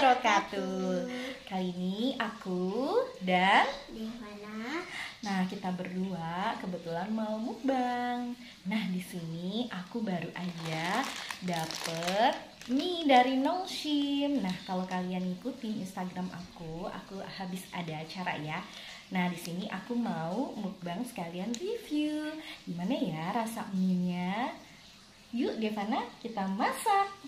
Wabarakatuh. Kali ini aku dan Di mana? nah kita berdua kebetulan mau mukbang. Nah di sini aku baru aja dapet mie dari Nongshim. Nah kalau kalian ngikutin Instagram aku, aku habis ada acara ya. Nah di sini aku mau mukbang sekalian review. Gimana ya rasa mie-nya? Yuk Devana kita masak.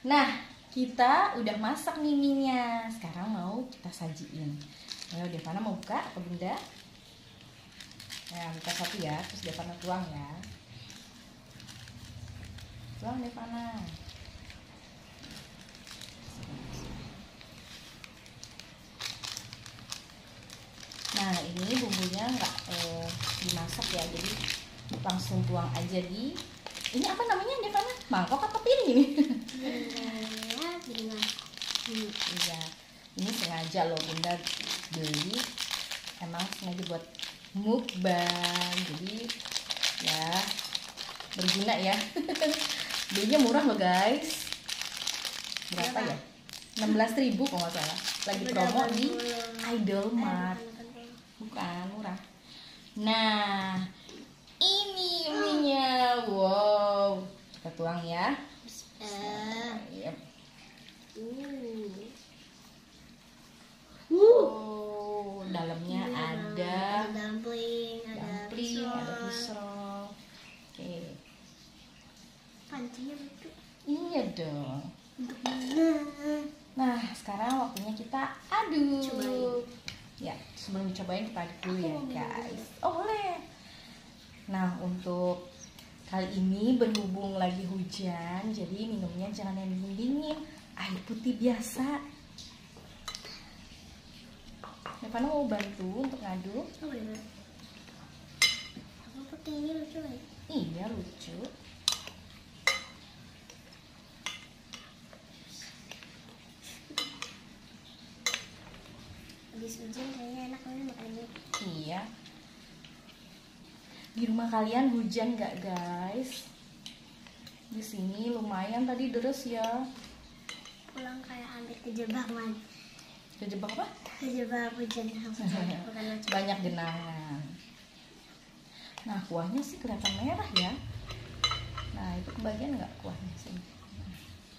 Nah, kita udah masak nih mie-nya. Sekarang mau kita sajiin. Ayo Devana mau buka apa Bunda? Ya, buka satu ya, terus Devana tuang ya. Tuang Devana. Nah, ini bumbunya nggak eh, dimasak ya, jadi langsung tuang aja di ini apa namanya Devana? Mangkok atau piring? mana? Iya, ini sengaja loh Bunda beli emang sengaja buat mukbang. Jadi ya berguna ya. Belinya murah loh guys. Berapa ya? 16.000 ribu kalau nggak salah. Lagi promo di Idol Mart. Bukan murah. Nah, ini mie-nya. Wow. Kita tuang ya. Uh. Oh, dalamnya Iya, ada dumpling, ada dumpling, ada risol. Oke. Pancinya lucu. Iya dong. Nah, sekarang waktunya kita aduk. Cobain. Ya, sebelum dicobain kita aduk dulu ya, guys. Oh, boleh. Nah, untuk kali ini berhubung lagi hujan, jadi minumnya jangan yang dingin-dingin, air putih biasa. Devana mau bantu untuk ngaduk? Oh. Aku pakai ini lucu ya. Iya, lucu. Habis hujan kayaknya enak banget makan ini. Iya. Di rumah kalian hujan nggak guys? Di sini lumayan tadi deres ya. Pulang kayak hampir kejebak man. Kejebak apa? Kejebak hujan. Banyak genangan. Nah kuahnya sih kelihatan merah ya. Nah itu kebagian nggak kuahnya sih?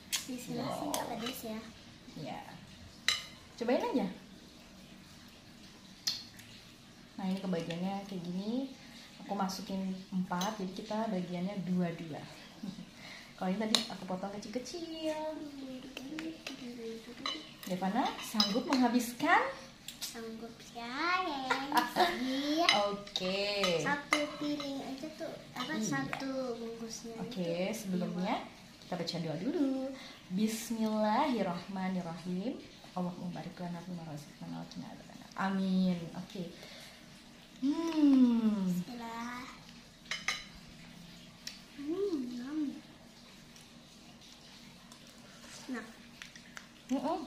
Di sini sih nggak pedes ya. Ya. Cobain aja. Nah ini kebagiannya kayak gini. Aku masukin 4 jadi kita bagiannya dua-dua. Kalau ini tadi aku potong kecil-kecil. Devana sanggup menghabiskan? Sanggup ya, ya. Oke. Satu piring aja tuh apa Iya. satu bungkusnya. Oke, itu sebelumnya kita baca doa dulu. Bismillahirrahmanirrahim. Allah mubarik lana fima razaqtana wa qina adzabannar. Amin. Oke. Hmm. Bismillah. Hmm, yum. Nah, Mm-mm.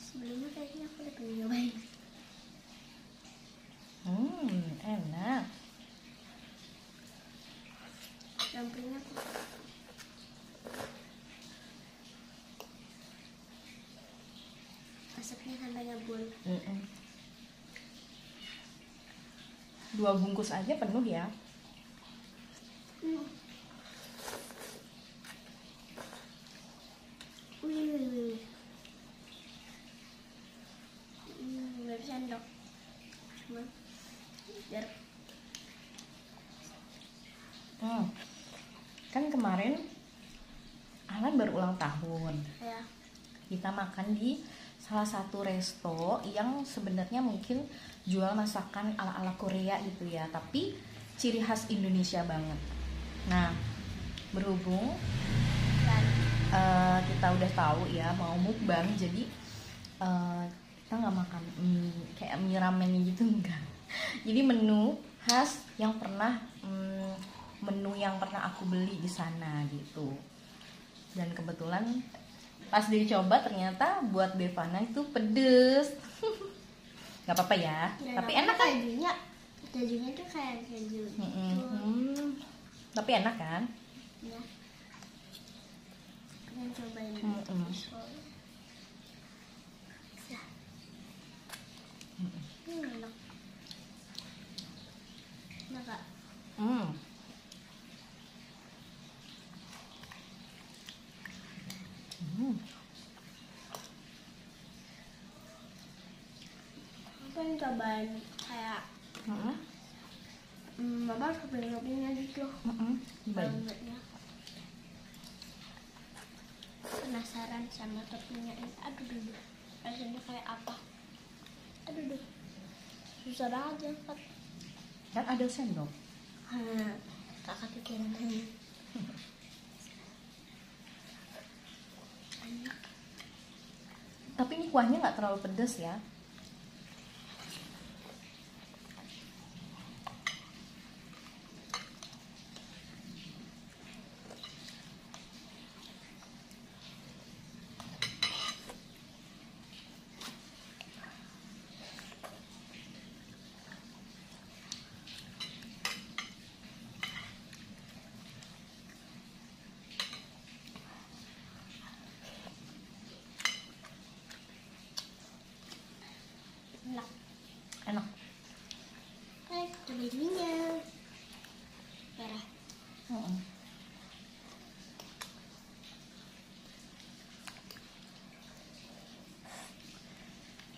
sebelumnya kayaknya aku udah pernah nyobain. Hmm, enak. Dumplingnya aku masaknya sampai ngebul. Mm-mm. Dua bungkus aja penuh ya. Hmm. Wih, wih, wih. Hmm, nggak bisa sendok. Cuma biar Hmm. Kan kemarin Alan baru ulang tahun. kayak Kita makan di salah satu resto yang sebenarnya mungkin jual masakan ala-ala Korea gitu ya, tapi ciri khas Indonesia banget. Nah, berhubung dan eh, kita udah tahu ya mau mukbang, jadi eh, kita nggak makan mie, kayak mie ramen gitu enggak. Jadi menu khas yang pernah mm, menu yang pernah aku beli di sana gitu. Dan kebetulan pas dicoba ternyata buat Devana itu pedes. nggak apa-apa ya, dan tapi apa enak kan? kejunya kejunya tuh kayak keju Mm-mm. gitu. Hmm, tapi enak kan? ya cobain Mm-mm. Soalnya- Ya. Hmm, enak kak. Hmm. Hmm. cobain kayak Mm-mm. hmm, mama kepingin-kepingnya gitu bangetnya penasaran sama toppingnya ini. Aduh dulu rasanya kayak apa? Aduh duh. Susah banget ya Kan ada sendok. Hmm, kakak pikiran enak Tapi ini kuahnya nggak terlalu pedas ya. enak Enak. eh coba ininya merah Mm-mm.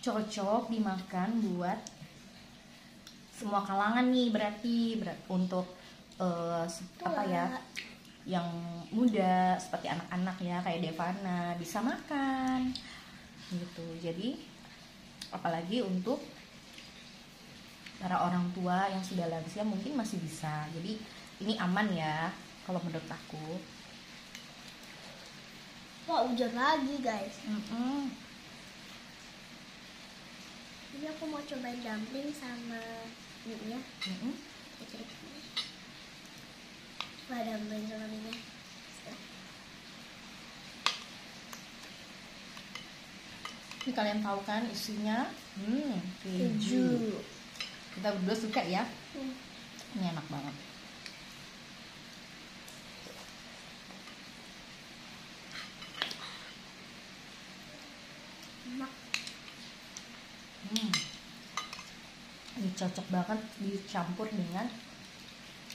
Cocok dimakan buat semua kalangan nih berarti berat untuk se- apa ya yang muda seperti anak-anak ya kayak Devana bisa makan gitu. Jadi apalagi untuk para orang tua yang sudah lansia mungkin masih bisa. Jadi ini aman ya kalau menurut aku. Wah hujan lagi guys. Mm-mm. Ini aku mau cobain dumpling sama mie nya Mm-mm. wah dumpling sama mie nya ini kalian tahu kan isinya? Hmm, keju. keju. Kita berdua suka ya? Hmm. ini enak banget enak Hmm. Ini cocok banget dicampur dengan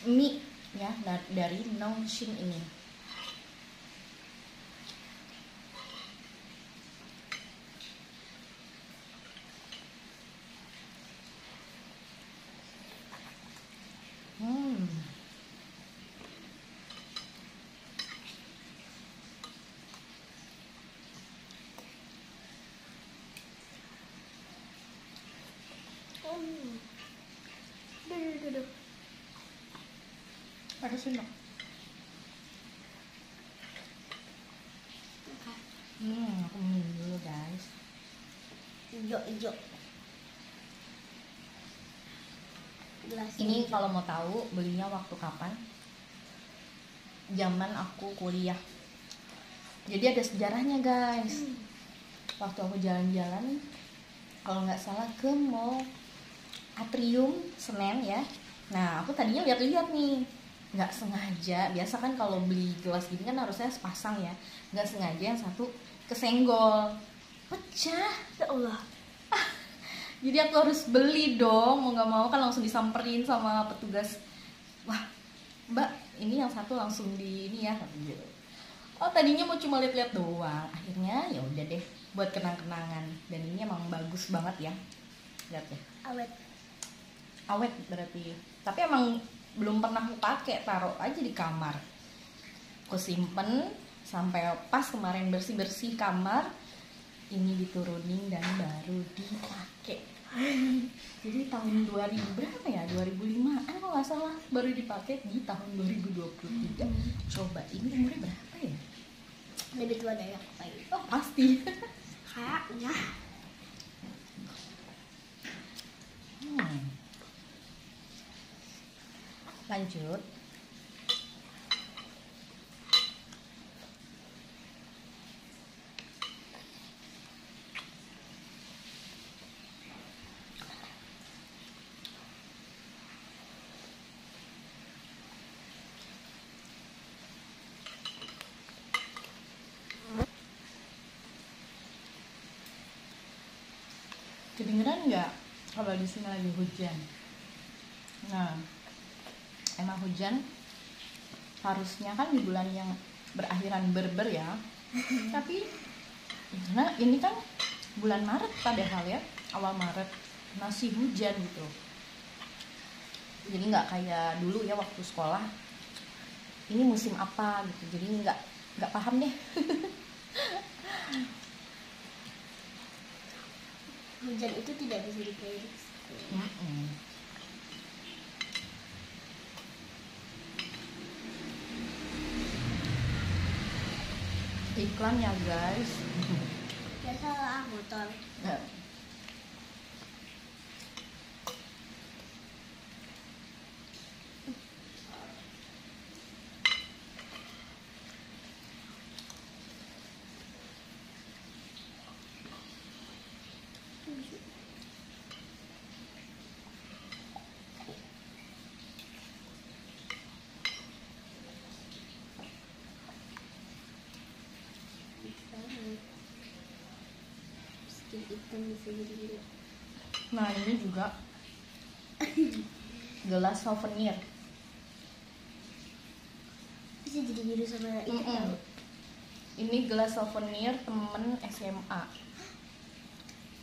mie ya da- dari Nongshim ini. Sendok. Hmm, aku minum dulu guys. Ijo ijo. Gelas Ini kalau mau tahu belinya waktu kapan? Zaman aku kuliah. Jadi ada sejarahnya guys. Hmm. Waktu aku jalan-jalan, kalau nggak salah ke mall Atrium Senen ya. Nah aku tadinya lihat-lihat nih, nggak sengaja. Biasa kan kalau beli gelas gini kan harusnya sepasang ya. Nggak sengaja yang satu kesenggol, pecah. Ya Allah. Jadi aku harus beli dong, mau nggak mau kan langsung disamperin sama petugas. Wah, Mbak, ini yang satu langsung di ini ya, gitu. Oh tadinya mau cuma lihat-lihat doang, akhirnya ya udah deh buat kenang-kenangan. Dan ini emang bagus banget ya, lihat ya. Awet. Awet berarti. Tapi emang belum pernah aku pakai, taruh aja di kamar. Aku simpen sampai pas kemarin bersih-bersih kamar, ini diturunin dan baru dipakai jadi tahun 2000 berapa ya 2005 an kalau nggak salah baru dipakai di tahun 2023 coba ini umurnya berapa ya Lebih tua dari aku kayak oh pasti Kayaknya. Hmm. Lanjut. Kedengeran nggak? Kalau di sini lagi hujan. Nah emang hujan harusnya kan di bulan yang berakhiran berber ya. Tapi nah ini kan bulan Maret padahal ya awal Maret. Masih hujan gitu. Jadi nggak kayak dulu ya waktu sekolah ini musim apa gitu. Jadi nggak nggak paham deh. Hujan itu tidak bisa diprediksi. Iklan ya guys Biasalah motor. Ya. Skin hitam bisa nah ini juga gelas souvenir. Bisa jadi biru sama itu Mm-mm. tahu. ini gelas souvenir temen SMA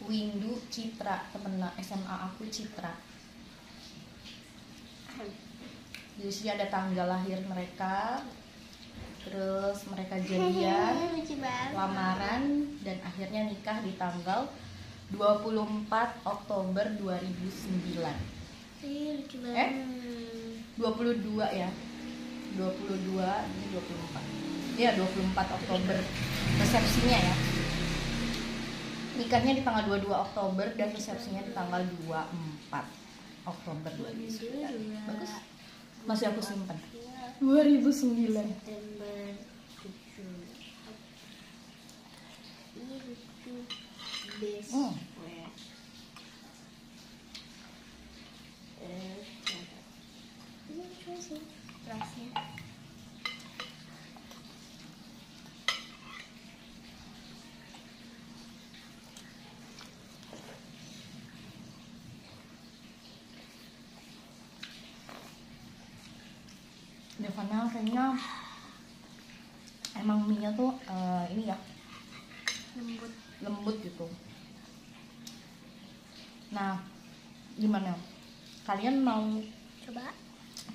Windu Citra temen SMA aku Citra. Di sini ada tanggal lahir mereka terus mereka jadian lamaran dan akhirnya nikah di tanggal 24 Oktober 2009 Ih, lucu Eh? banget. 22 ya? 22 ini 24 ya 24 Oktober. Resepsinya ya. Nikahnya di tanggal 22 Oktober dan resepsinya di tanggal 24 Oktober 2009 bagus. Masih aku simpan 2009 September 7 Ini lucu Best. Hmm. wear. Eh, ternyata. Ini lucu sih Rasnya Devana kayaknya emang mie tuh eh, ini ya lembut. lembut gitu. Nah gimana? Kalian mau Coba.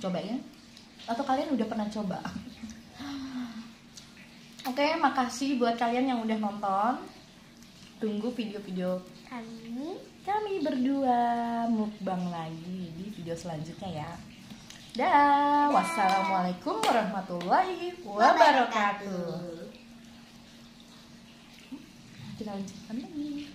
cobain? Atau kalian udah pernah coba? Oke makasih buat kalian yang udah nonton. Tunggu video-video Kami. kami berdua. Mukbang lagi di video selanjutnya ya dah. Wassalamualaikum warahmatullahi wabarakatuh. Kita lanjutkan lagi